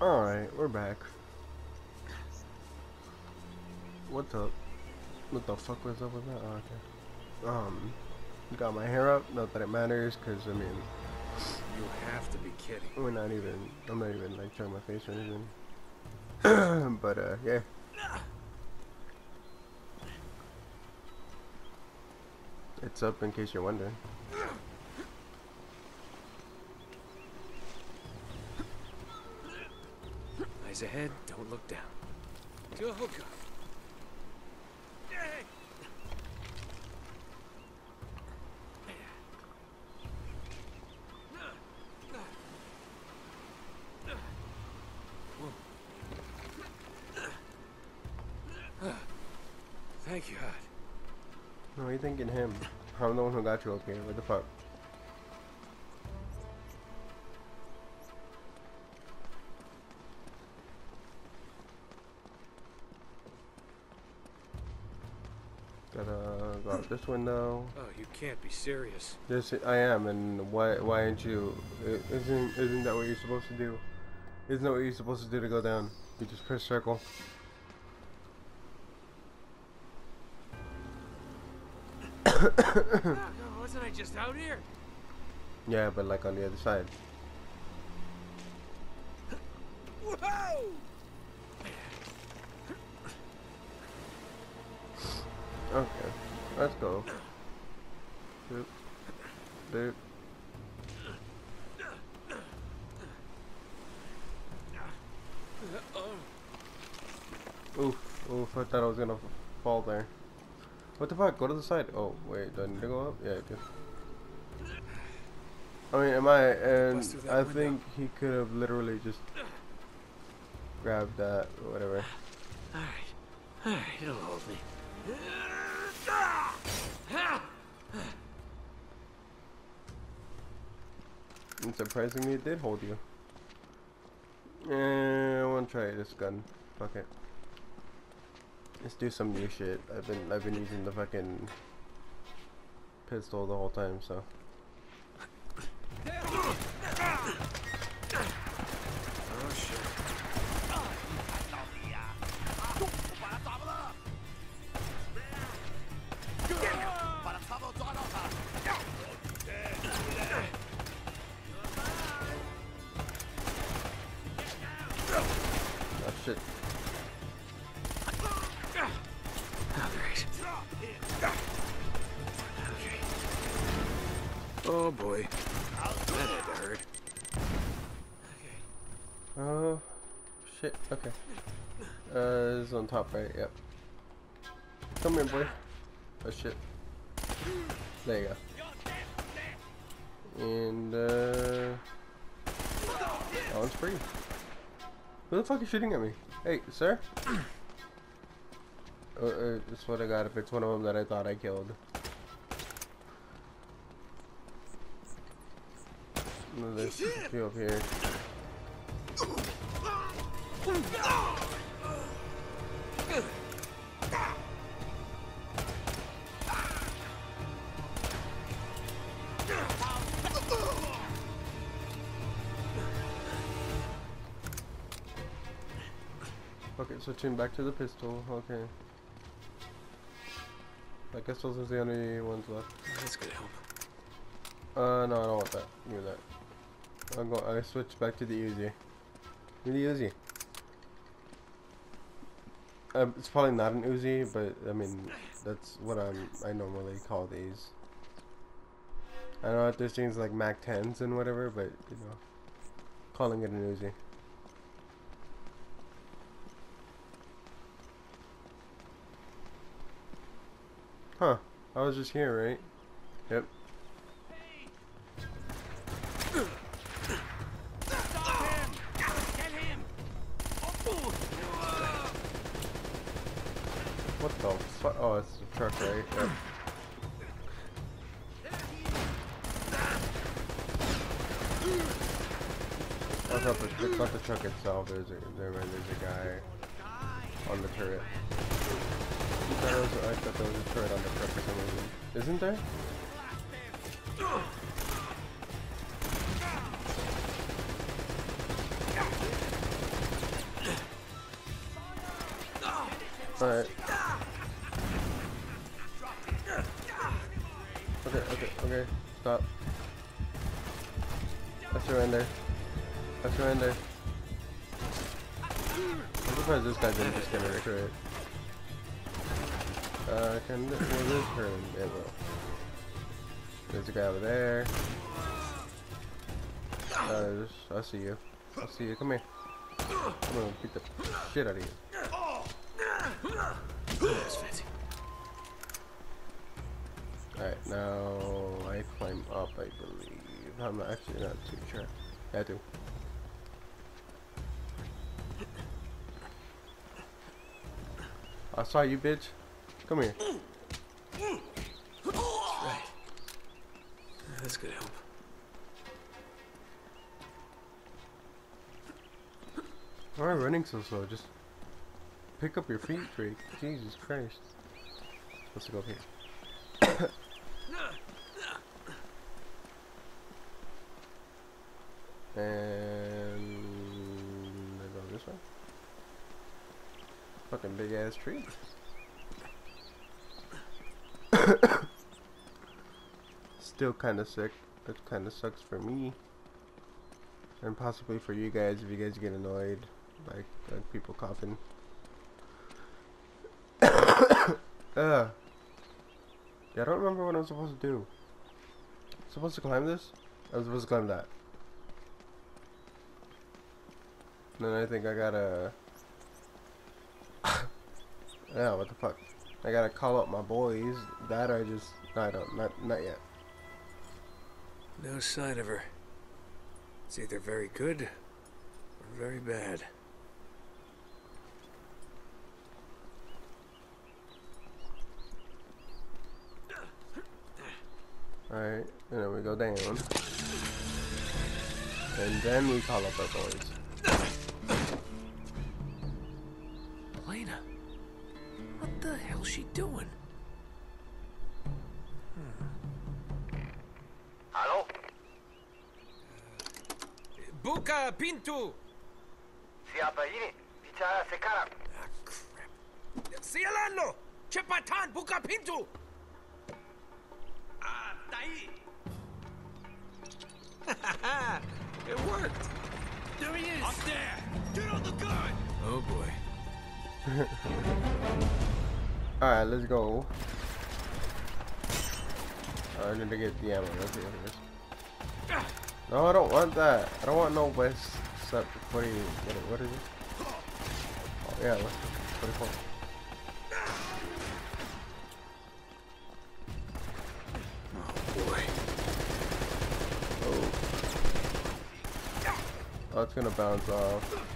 Alright, we're back. What's up? What the fuck was up with that? Oh, okay. Um, got my hair up. Not that it matters, because, I mean, You have to be kidding. we're not even, I'm not even, like, showing my face or anything. but, uh, yeah. It's up in case you're wondering. Eyes ahead, don't look down. Go, go. Thank you, God. No, you thinking him. I'm the one who got you up here. What the fuck? Out this window. Oh, you can't be serious. Yes, I am. And why? Why aren't you? Isn't Isn't that what you're supposed to do? Isn't that what you're supposed to do to go down? You just press circle. Ah, wasn't I just out here? Yeah, but like on the other side. Whoa! Okay, let's go. Boop. Boop. Oof, oof, I thought I was gonna f- fall there. What the fuck? Go to the side. Oh, wait, do I need to go up? Yeah, I do. I mean, am I, and I think he could have literally just grabbed that or whatever. Alright. Alright, it'll hold me. And surprisingly, it did hold you. Eh, I want to try this gun. Fuck it. Let's do some new shit. I've been I've been using the fucking pistol the whole time, so. Oh, boy. That had to hurt. Okay. Oh shit. Okay. Uh, is on top, right? Yep. Come here, boy. Oh shit. There you go. And uh, that one's free. Who the fuck is shooting at me? Hey, sir. Uh, uh, that's what I got. If it's one of them that I thought I killed. There's a few up here. Okay, switching back to the pistol. Okay. I guess those are the only ones left. That's gonna help. Uh, no, I don't want that. Give me that. I'm go. I switched back to the Uzi. Give me the Uzi. Um, it's probably not an Uzi, but I mean, that's what I'm. I normally call these. I know that there's things like Mac 10s and whatever, but you know, calling it an Uzi. Huh? I was just here, right? Yep. What the fuck? Oh, it's the truck right there. Up? It's not the truck itself. There's a, there, there's a guy on the turret. I thought, was, I thought there was a turret on the truck for some reason. Isn't there? Alright. Okay, okay, okay. Stop. I surrender. I surrender. I'm surprised this guy didn't just get a crit. Uh, can this, will this hurt? It will. There's a guy over there. Uh, I see you. I see you. Come here. I'm gonna beat the shit out of you. Now I climb up, I believe. I'm not actually not too sure. Yeah, I do. I saw you, bitch. Come here. Right. This could help. Why are I running so slow? Just pick up your feet, Drake. Jesus Christ. Let's go up here. And I go this way. Fucking big ass tree. Still kind of sick. That kind of sucks for me. And possibly for you guys if you guys get annoyed like, like people coughing. uh. Yeah, I don't remember what I was supposed to do. Supposed to climb this? I was supposed to climb that. And then I think I gotta. yeah, oh, what the fuck? I gotta call up my boys. That I just. I don't. Not, not yet. No sign of her. It's either very good or very bad. Alright, and then we go down. And then we call up our boys. She doing? Aló, Buka Pintu! siapa ini? Bicara sekarang. Ah, crap. Sialano! Cepatan, buka pintu! Ah, tai. it worked. There he is. Up there. Get on the gun. Oh boy. Alright, let's go. I need to get the ammo. Let's is. No, I don't want that. I don't want no West. Do you, what, what is it? Oh, yeah, Wes 44. Boy. Oh. Oh, it's gonna bounce off.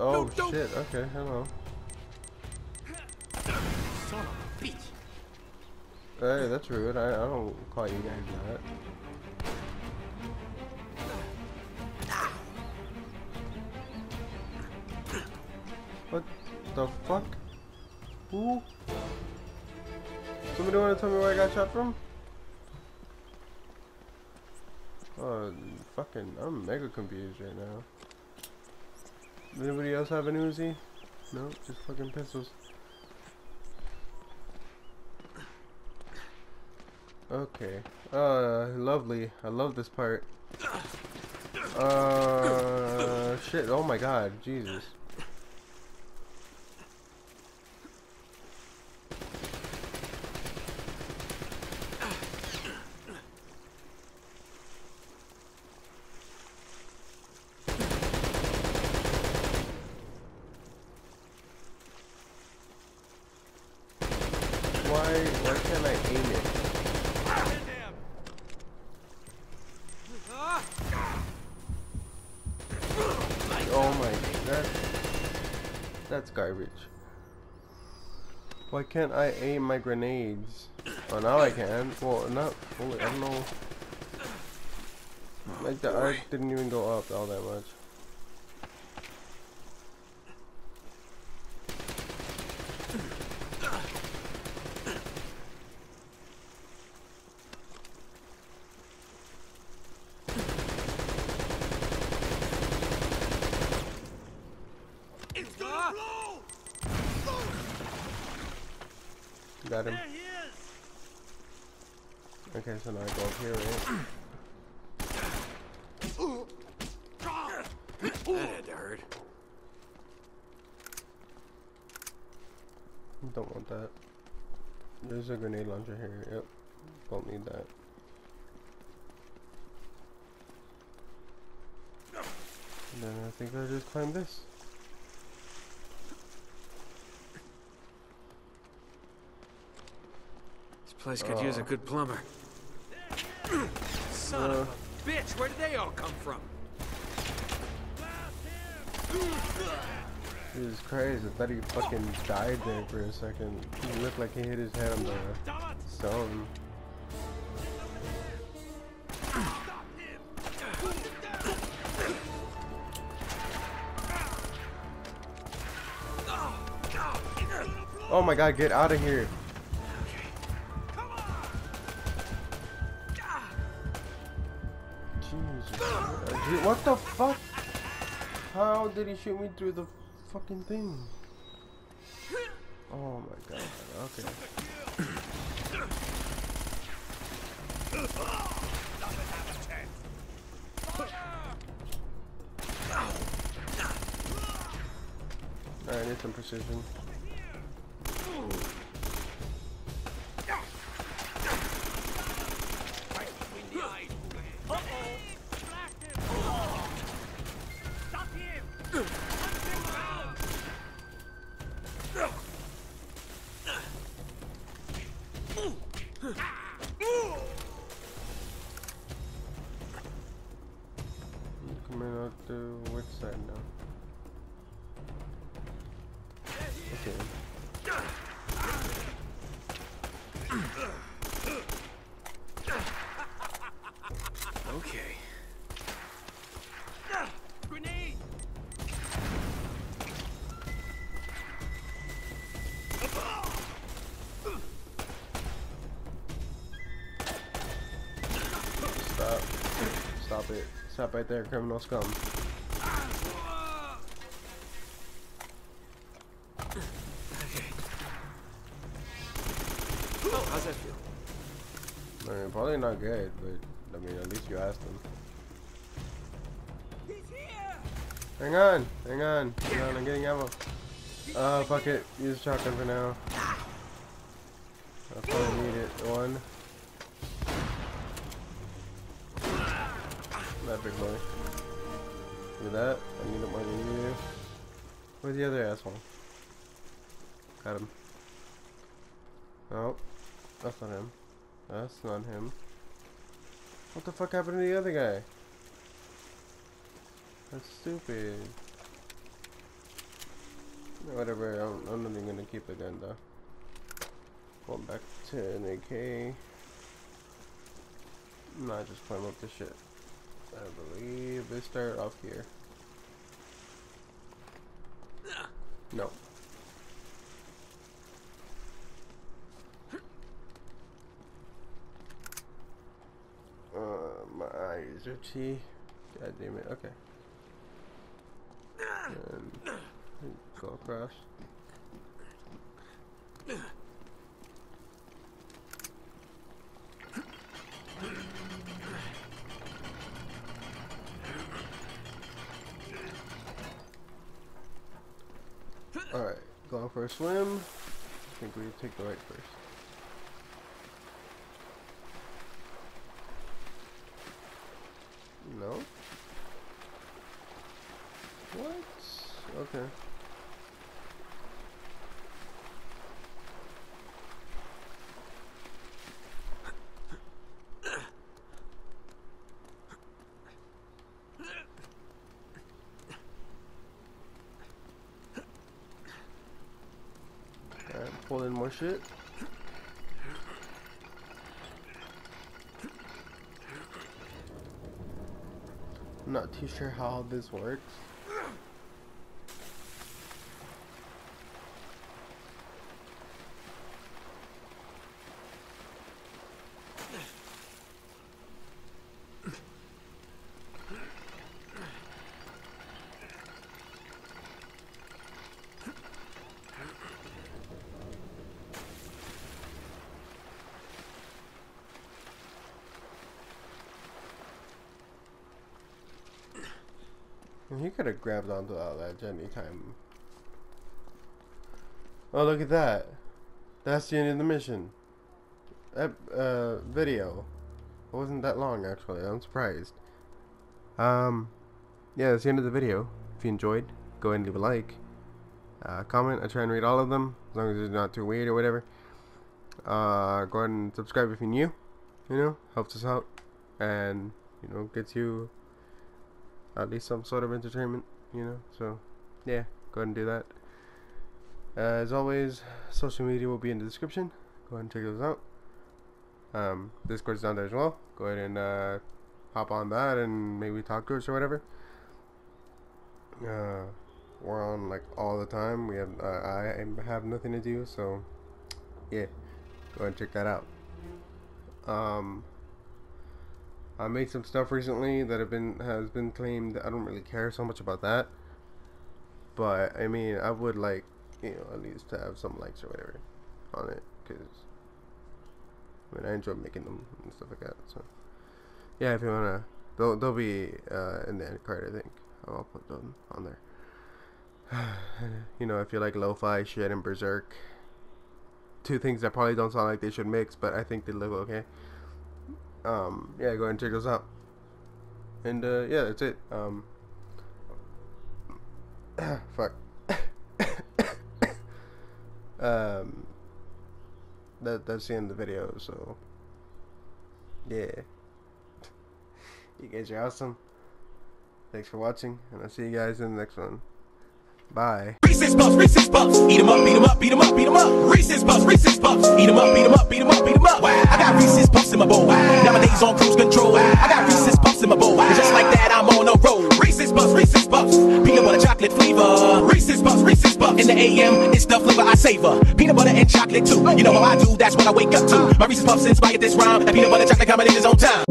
Oh shit, okay, hello. Son of a bitch. Hey, that's rude. I, I don't call you guys that. What the fuck? Who? Somebody wanna tell me where I got shot from? Oh, fucking, I'm mega confused right now. Anybody else have an Uzi? No, just fucking pistols. Okay. Uh, lovely. I love this part. Uh, shit. Oh my god. Jesus. Why, why can't I aim it? Oh my, that, that's garbage. Why can't I aim my grenades? Oh, now I can. Well, not fully. I don't know. Like the arc didn't even go up all that much. Got him. Okay, so now I go up here, right? That had to hurt. Don't want that. There's a grenade launcher here. Yep. Don't need that. And then I think I just climb this. Place could use a Oh. good plumber. Son of a bitch, where did they all come from? Jesus Christ, I thought he fucking died there for a second. He looked like he hit his head on the stone. Oh my god, get out of here. What the fuck? How did he shoot me through the fucking thing? Oh my god. Okay. I need some precision. Stop right there, criminal scum. Oh, how's that feel? I mean, probably not good, but I mean, at least you asked him. Hang on, hang on, hang on, I'm getting ammo. Oh, fuck it, use shotgun for now. I probably need it. One. That big boy. Look at that, I need it more than you. Where's the other asshole? Got him. Oh, that's not him. That's not him. What the fuck happened to the other guy? That's stupid. Whatever, I'm, I'm not even gonna keep the gun though. Going back to an AK. Nah, just climb up the shit. I believe they start off here. No. Uh, my eyes are itchy. God damn it. Okay. And go across. Alright, going for a swim. I think we take the right first. No? What? Okay. Alright, pull in more shit. I'm not too sure how this works. He could have grabbed onto that Jenny time. Oh, look at that. That's the end of the mission. That uh, video. It wasn't that long, actually. I'm surprised. Um, yeah, that's the end of the video. If you enjoyed, go ahead and leave a like. Uh, comment. I try and read all of them, as long as it's not too weird or whatever. Uh, go ahead and subscribe if you're new. You know, helps us out. And, you know, gets you at least some sort of entertainment, you know. So, yeah, go ahead and do that. Uh, as always, social media will be in the description. Go ahead and check those out. Um, Discord's down there as well. Go ahead and uh, hop on that and maybe talk to us or whatever. Uh, we're on like all the time. We have uh, I have nothing to do, so yeah, go ahead and check that out. Um, I made some stuff recently that have been has been claimed. I don't really care so much about that, but I mean, I would like you know at least to have some likes or whatever on it because I mean I enjoy making them and stuff like that. So yeah, if you wanna, they'll they'll be uh, in the end card. I think I'll put them on there. you know, if you like lo-fi shit and berserk, two things that probably don't sound like they should mix, but I think they look okay. Um, yeah, go ahead and check those out. And uh, yeah, that's it. Um, fuck. um, that that's the end of the video. So yeah, you guys are awesome. Thanks for watching, and I'll see you guys in the next one. Bye. Reese's Puffs, Reese's Puffs. Eat 'em up, beat 'em up, beat 'em up, beat 'em up. Reese's Puffs, Reese's Puffs. Eat 'em up, beat 'em up, beat 'em up, beat 'em up. Wow. I got Reese's Puffs in my bowl. Nowadays on cruise control. I got Reese's Puffs in my bowl. And just like that, I'm on a roll. Reese's Puffs, Reese's Puffs. Peanut butter chocolate flavor. Reese's Puffs, Reese's Puffs. In the AM, it's the flavor I savor. Peanut butter and chocolate too. You know how I do, that's what I wake up to. My Reese's Puffs inspired this rhyme. That peanut butter chocolate combination's on time.